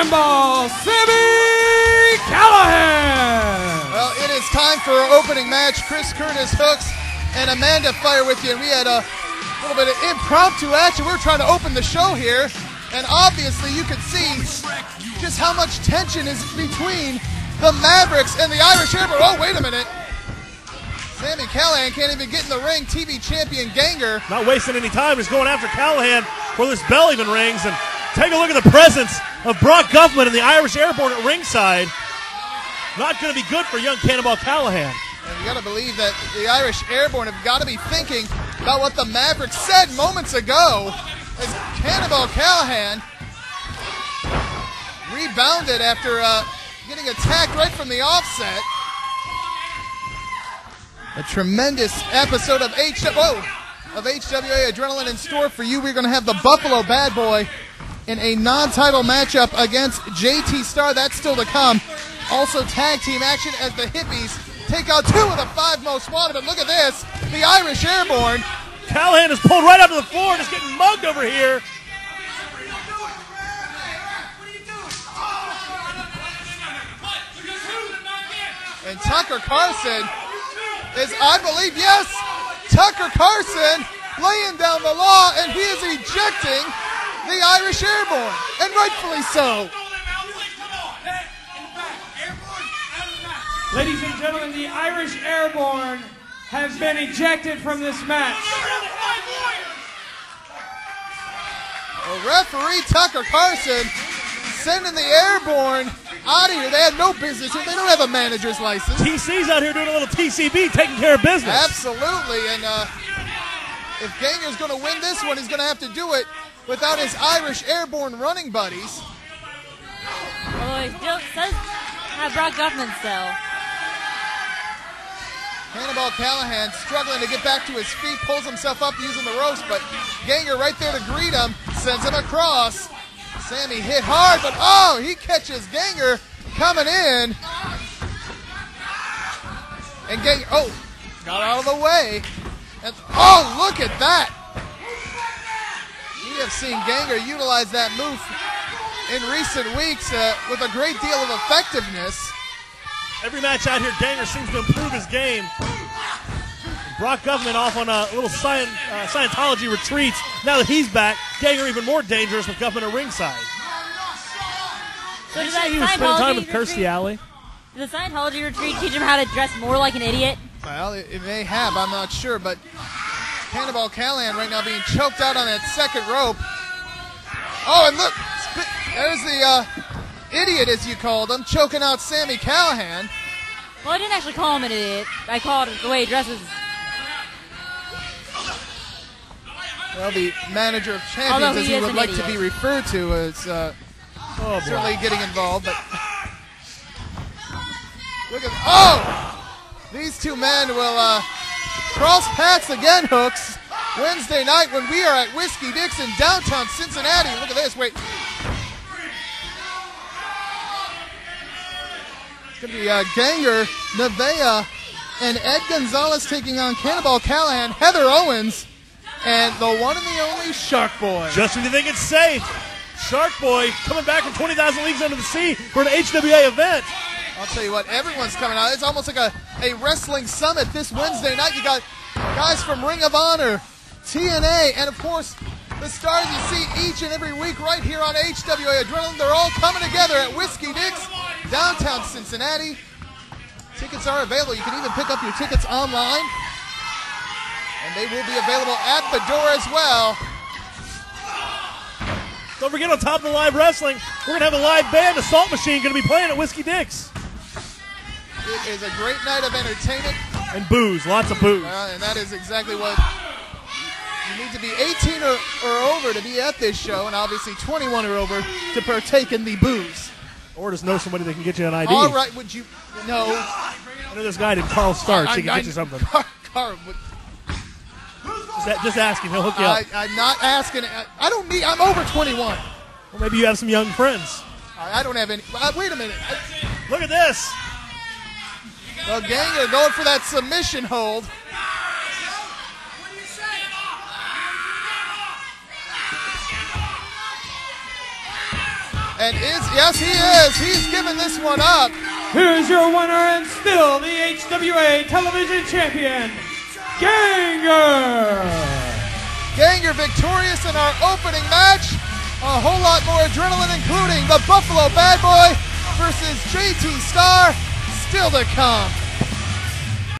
Cannonball Sami Callihan. Well, it is time for our opening match. Chris Curtis hooks and Amanda Fire with you, and we had a little bit of impromptu action. We are trying to open the show here, and obviously you can see just how much tension is between the Mavericks and the Irish Airborne. Oh, wait a minute. Sami Callihan can't even get in the ring. TV champion Ganger. Not wasting any time, He's going after Callihan before this bell even rings. And take a look at the presence of Brock Guffman and the Irish Airborne at ringside. Not going to be good for young Cannonball Callihan. And you got to believe that the Irish Airborne have got to be thinking about what the Mavericks said moments ago as Cannonball Callihan rebounded after uh, getting attacked right from the offset. A tremendous episode of H Whoa, of HWA Adrenaline in store for you. We're going to have the Buffalo Bad Boy in a non-title matchup against JT Star. That's still to come. Also tag team action as the Hippies take out two of the five most wanted. But look at this, the Irish Airborne. Callihan is pulled right up to the floor, just getting mugged over here. And Tucker Carson is, I believe, yes, Tucker Carson laying down the law, and he is ejecting the Irish Airborne, and rightfully so. Ladies and gentlemen, the Irish Airborne has been ejected from this match. Well, referee Tucker Carson sending the Airborne out of here. They had no business here. They don't have a manager's license. TC's out here doing a little TCB, taking care of business. Absolutely. And uh, if Ganger's going to win this one, he's going to have to do it without his Irish Airborne running buddies. Well, he still says have Brock Guffman still. Cannonball Callihan struggling to get back to his feet, pulls himself up using the ropes, but Ganger right there to greet him, sends him across. Sami hit hard, but oh, he catches Ganger coming in. And Ganger, oh, got out of the way. And oh, look at that. We have seen Ganger utilize that move in recent weeks uh, with a great deal of effectiveness. Every match out here, Ganger seems to improve his game. Brock Guffman off on a little uh, Scientology retreat. Now that he's back, Ganger even more dangerous with Guffman at ringside. So Did does you that say he was spending time with Scientology Kirstie Alley? Did the Scientology retreat teach him how to dress more like an idiot? Well, it, it may have. I'm not sure, but Cannonball Callihan right now being choked out on that second rope. Oh, and look, there's the uh, idiot, as you called him, choking out Sami Callihan. Well, I didn't actually call him an idiot. I called it the way he dresses. Well, the manager of champions, Although as he he would an like to be referred to, is uh, Oh, certainly getting involved. But look at oh, these two men will uh, cross paths again. Hooks Wednesday night when we are at Whiskey Dixon, downtown Cincinnati. Look at this. Wait. It's going to be uh, Ganger, Nevaeh, and Ed Gonzalez taking on Cannonball Callihan, Heather Owens, and the one and the only Shark Boy. Just when you think it's safe, Shark Boy coming back from 20,000 Leagues Under the Sea for an HWA event. I'll tell you what, everyone's coming out. It's almost like a, a wrestling summit this Wednesday night. You got guys from Ring of Honor, TNA, and of course, the stars you see each and every week right here on HWA Adrenaline. They're all coming together at Whiskey Dix, downtown Cincinnati. Tickets are available. You can even pick up your tickets online. And they will be available at the door as well. Don't forget, on top of the live wrestling, we're going to have a live band, Assault Machine, going to be playing at Whiskey Dix. It is a great night of entertainment. And booze, lots of booze. Uh, and that is exactly what you need to be 18 or, or over to be at this show, and obviously 21 or over to partake in the booze. Or just know somebody that can get you an ID. All right, would you? No. I know this guy named Carl Starks. He can I- get you something. Carl, Car, would- Just, just ask him. He'll hook you I, up. I'm not asking. I, I don't need. I'm over 21. Well, maybe you have some young friends. I, I don't have any. Uh, wait a minute. I, Look at this. Well, Ganger going for that submission hold. And is yes, he is. He's giving this one up. Here's your winner and still the HWA television champion, Ganger. Ganger victorious in our opening match. A whole lot more adrenaline, including the Buffalo Bad Boy versus JT Star, still to come.